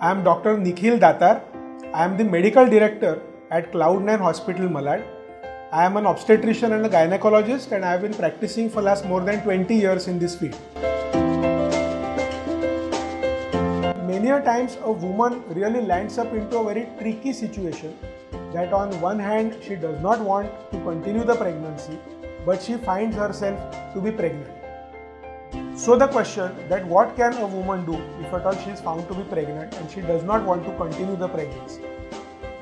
I am Dr. Nikhil Datar. I am the medical director at Cloudnine Hospital Malad. I am an obstetrician and a gynecologist and I have been practicing for last more than 20 years in this field. Many a times a woman really lands up into a very tricky situation that on one hand she does not want to continue the pregnancy but she finds herself to be pregnant. So the question that what can a woman do if at all she is found to be pregnant and she does not want to continue the pregnancy?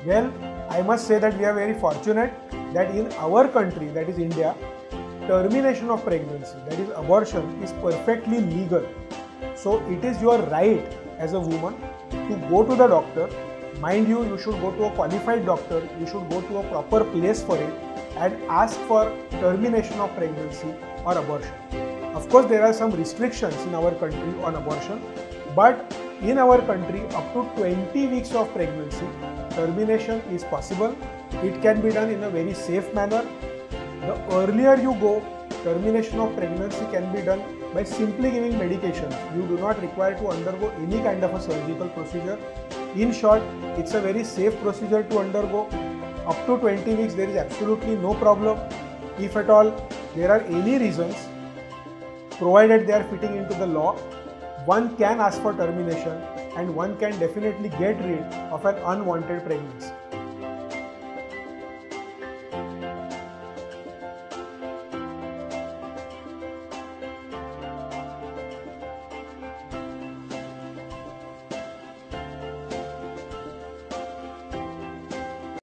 Well, I must say that we are very fortunate that in our country, that is India, termination of pregnancy, that is abortion, is perfectly legal. So it is your right as a woman to go to the doctor. Mind you, you should go to a qualified doctor, you should go to a proper place for it and ask for termination of pregnancy or abortion. Of course, there are some restrictions in our country on abortion, but in our country, up to 20 weeks of pregnancy, termination is possible. It can be done in a very safe manner. The earlier you go, termination of pregnancy can be done by simply giving medications. You do not require to undergo any kind of a surgical procedure. In short, it's a very safe procedure to undergo. Up to 20 weeks, there is absolutely no problem. If at all there are any reasons provided they are fitting into the law, one can ask for termination and one can definitely get rid of an unwanted pregnancy.